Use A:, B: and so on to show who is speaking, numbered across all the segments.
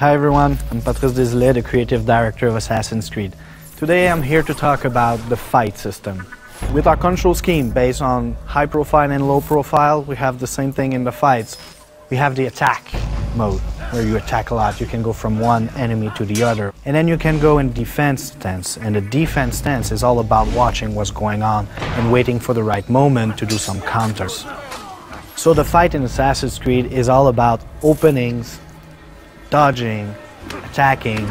A: Hi everyone, I'm Patrice Desilets, the creative director of Assassin's Creed. Today I'm here to talk about the fight system. With our control scheme based on high profile and low profile, we have the same thing in the fights. We have the attack mode, where you attack a lot. You can go from one enemy to the other. And then you can go in defense stance. And the defense stance is all about watching what's going on and waiting for the right moment to do some counters. So the fight in Assassin's Creed is all about openings, dodging, attacking,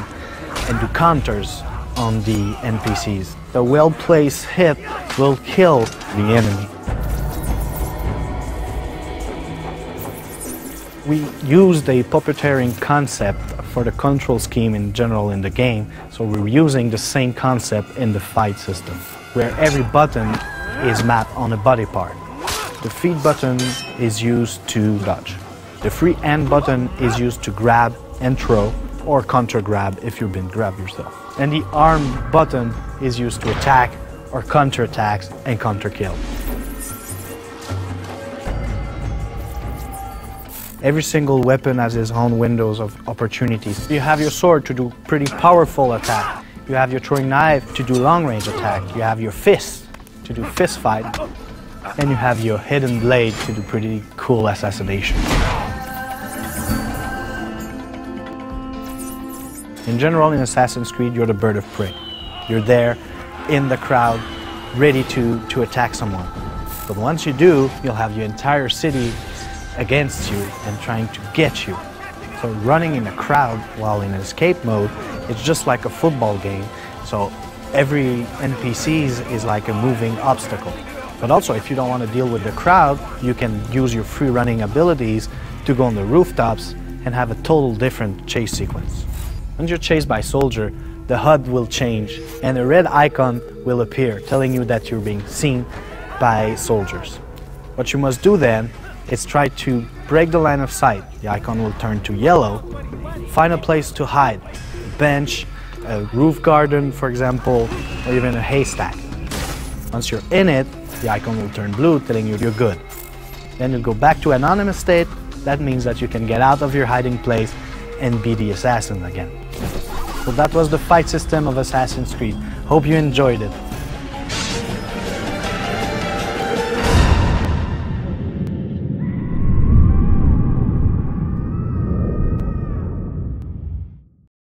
A: and do counters on the NPCs. The well-placed hit will kill the enemy. We used a puppeteering concept for the control scheme in general in the game, so we're using the same concept in the fight system, where every button is mapped on a body part. The feed button is used to dodge. The free hand button is used to grab and throw, or counter grab if you've been grabbed yourself. And the arm button is used to attack or counter attacks and counter kill. Every single weapon has its own windows of opportunities. You have your sword to do pretty powerful attack. You have your throwing knife to do long range attack. You have your fist to do fist fight. And you have your hidden blade to do pretty cool assassination. In general, in Assassin's Creed, you're the bird of prey. You're there in the crowd, ready to, to attack someone. But once you do, you'll have your entire city against you and trying to get you. So running in a crowd while in escape mode, it's just like a football game. So every NPCs is like a moving obstacle. But also, if you don't want to deal with the crowd, you can use your free running abilities to go on the rooftops and have a total different chase sequence. When you're chased by a soldier, the HUD will change and a red icon will appear telling you that you're being seen by soldiers. What you must do then is try to break the line of sight. The icon will turn to yellow. Find a place to hide, a bench, a roof garden, for example, or even a haystack. Once you're in it, the icon will turn blue, telling you you're good. Then you'll go back to anonymous state. That means that you can get out of your hiding place and be the assassin again. So that was the fight system of Assassin's Creed. Hope you enjoyed it.